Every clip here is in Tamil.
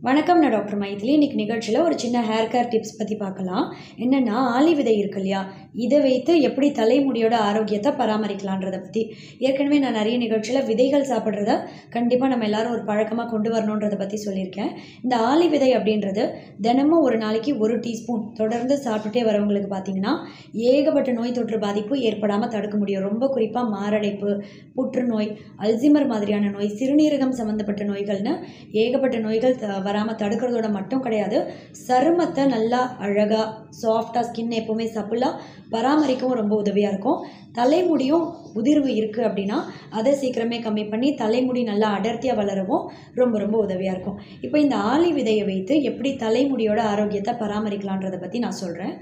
வணக்கம் நான் டாக்டர் மைதிலி. இன்னைக்கு நிகழ்ச்சியில் ஒரு சின்ன ஹேர் கேர் டிப்ஸ் பற்றி பார்க்கலாம். என்னென்னா ஆலி விதை இருக்கு இல்லையா? இதை வைத்து எப்படி தலைமுடியோட ஆரோக்கியத்தை பராமரிக்கலான்றதை பற்றி ஏற்கனவே நான் நிறைய நிகழ்ச்சியில் விதைகள் சாப்பிட்றத கண்டிப்பாக நம்ம எல்லாரும் ஒரு பழக்கமாக கொண்டு வரணுன்றதை பற்றி சொல்லியிருக்கேன். இந்த ஆலி விதை அப்படின்றது தினமும் ஒரு நாளைக்கு ஒரு டீஸ்பூன் தொடர்ந்து சாப்பிட்டுட்டே வரவங்களுக்கு பார்த்தீங்கன்னா ஏகப்பட்ட நோய் தொற்று பாதிப்பு ஏற்படாமல் தடுக்க முடியும். ரொம்ப குறிப்பாக மாரடைப்பு புற்றுநோய் அல்சிமர் மாதிரியான நோய் சிறுநீரகம் சம்மந்தப்பட்ட நோய்கள்னு ஏகப்பட்ட நோய்கள் த- வராமல் தடுக்கிறதோட மட்டும் கிடையாது. சருமத்தை நல்லா அழகாக சாஃப்டாக ஸ்கின் எப்போவுமே சப்புலாக பராமரிக்கவும் ரொம்ப உதவியாக இருக்கும். தலைமுடியும் உதிர்வு இருக்குது அப்படின்னா அதை சீக்கிரமே கம்மி பண்ணி தலைமுடி நல்லா அடர்த்தியாக வளரவும் ரொம்ப ரொம்ப உதவியாக இருக்கும். இப்போ இந்த ஆலி விதையை வைத்து எப்படி தலைமுடியோட ஆரோக்கியத்தை பராமரிக்கலான்றதை பற்றி நான் சொல்கிறேன்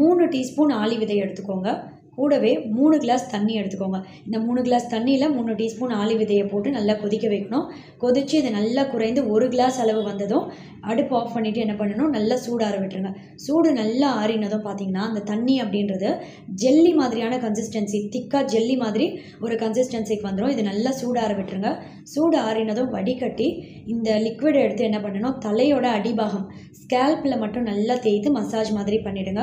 மூணு டீஸ்பூன் ஆலி விதை எடுத்துக்கோங்க. கூடவே மூணு கிளாஸ் தண்ணி எடுத்துக்கோங்க. இந்த மூணு கிளாஸ் தண்ணியில் மூணு டீஸ்பூன் ஆளி விதையை போட்டு நல்லா கொதிக்க வைக்கணும். கொதித்து இது நல்லா குறைந்து ஒரு கிளாஸ் அளவு வந்ததும் அடுப்பு ஆஃப் பண்ணிவிட்டு என்ன பண்ணணும்? நல்லா சூடாற விட்டுருங்க. சூடு நல்லா ஆறினதும் பார்த்தீங்கன்னா அந்த தண்ணி அப்படின்றது ஜெல்லி மாதிரியான கன்சிஸ்டன்சி திக்காக ஜெல்லி மாதிரி ஒரு கன்சிஸ்டன்சிக்கு வந்துடும் இது நல்லா சூடாற விட்டுருங்க. சூடு ஆறினதும் வடிகட்டி இந்த லிக்விடை எடுத்து என்ன பண்ணணும்? தலையோட அடிபாகம் ஸ்கேல்பில் மட்டும் நல்லா தேய்த்து மசாஜ் மாதிரி பண்ணிவிடுங்க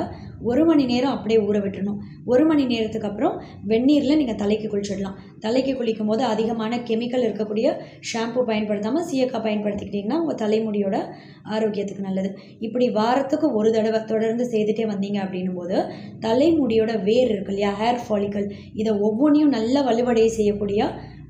ஒரு மணி நேரம் அப்படியே ஊற விட்டுறணும். ஒரு மணி நேரத்துக்கு அப்புறம் வெந்நீரில் நீங்கள் தலைக்கு குளிச்சிடலாம். தலைக்கு குளிக்கும் போது அதிகமான கெமிக்கல் இருக்கக்கூடிய ஷாம்பு பயன்படுத்தாமல் சீயக்காய் பயன்படுத்திக்கிட்டிங்கன்னா உங்கள் தலைமுடியோட ஆரோக்கியத்துக்கு நல்லது. இப்படி வாரத்துக்கு ஒரு தடவை தொடர்ந்து செய்துட்டே வந்தீங்க அப்படின்னும் போது தலைமுடியோட வேர் இருக்கு இல்லையா? ஹேர் ஃபாலிக்கல் இதை ஒவ்வொன்றையும் நல்ல வலுவடைய செய்யக்கூடிய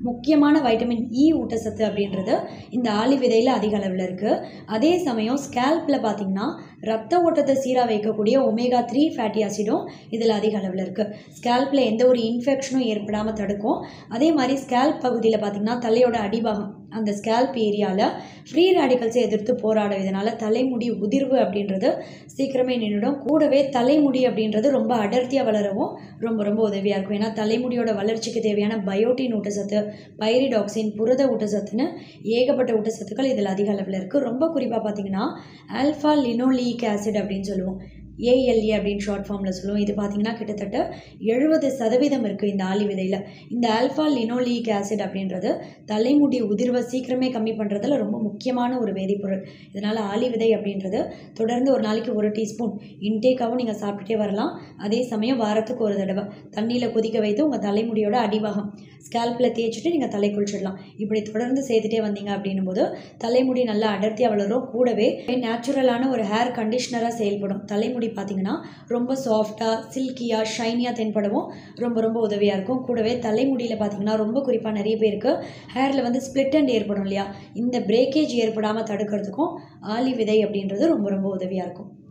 முக்கியமான வைட்டமின் இ e ஊட்டச்சத்து அப்படின்றது இந்த ஆளி விதையில் அதிக அளவில் இருக்குது அதே சமயம் ஸ்கேல்பில் பார்த்தீங்கன்னா ரத்த ஓட்டத்தை சீராக வைக்கக்கூடிய ஒமேகா த்ரீ ஃபேட்டி ஆசிடும் இதில் அதிக அளவில் இருக்குது ஸ்கேல்பில் எந்த ஒரு இன்ஃபெக்ஷனும் ஏற்படாமல் தடுக்கும். அதே மாதிரி ஸ்கேல்ப் பகுதியில் பார்த்தீங்கன்னா தலையோட அடிபாகம் அந்த ஸ்கேல்ப் ஏரியாவில் ஃப்ரீ ரேடிக்கல்ஸை எதிர்த்து போராடும் இதனால் தலைமுடி உதிர்வு அப்படின்றது சீக்கிரமே நின்றுடும் கூடவே தலைமுடி அப்படின்றது ரொம்ப அடர்த்தியாக வளரவும் ரொம்ப ரொம்ப உதவியாக இருக்கும். ஏன்னா தலைமுடியோட வளர்ச்சிக்கு தேவையான பயோட்டின் ஊட்டச்சத்து பைரிடாக்சின் புரத ஊட்டச்சத்துன்னு ஏகப்பட்ட ஊட்டச்சத்துக்கள் இதில் அதிக அளவில் இருக்குது ரொம்ப குறிப்பாக பார்த்தீங்கன்னா ஆல்ஃபா லினோலீக் ஆசிட் அப்படின்னு சொல்லுவோம். ஏஎல்ஏ அப்படின்னு ஷார்ட் ஃபார்மில் சொல்லுவோம். இது பார்த்தீங்கன்னா கிட்டத்தட்ட எழுபது சதவீதம் இருக்குது இந்த ஆலி விதையில். இந்த ஆல்ஃபா லினோலிக் ஆசிட் அப்படின்றது தலைமுடி உதிர்வை சீக்கிரமே கம்மி பண்ணுறதுல ரொம்ப முக்கியமான ஒரு வேதிப்பொருள். இதனால் ஆலி விதை அப்படின்றது தொடர்ந்து ஒரு நாளைக்கு ஒரு டீஸ்பூன் இன்டேக்காகவும் நீங்கள் சாப்பிட்டுட்டே வரலாம். அதே சமயம் வாரத்துக்கு ஒரு தடவை தண்ணியில் கொதிக்க வைத்து உங்கள் தலைமுடியோட அடிவாகம் ஸ்கேல்பில் தேய்ச்சிட்டு நீங்கள் தலை குளிச்சிடலாம். இப்படி தொடர்ந்து செய்துட்டே வந்தீங்க அப்படின்னும் போது தலைமுடி நல்லா அடர்த்தியாக வளரும். கூடவே நேச்சுரலான ஒரு ஹேர் கண்டிஷ்னராக செயல்படும். தலைமுடி பார்த்தீங்கன்னா ரொம்ப சாஃப்டாக சில்கியாக ஷைனியாக தென்படவும் ரொம்ப ரொம்ப உதவியாக இருக்கும். கூடவே தலைமுடியில் பார்த்தீங்கன்னா ரொம்ப குறிப்பாக நிறைய பேருக்கு ஹேரில் வந்து ஸ்ப்ளிட் அண்ட் ஏற்படும் இல்லையா? இந்த பிரேக்கேஜ் ஏற்படாமல் தடுக்கிறதுக்கும் ஆலி விதை அப்படின்றது ரொம்ப ரொம்ப உதவியாக இருக்கும்.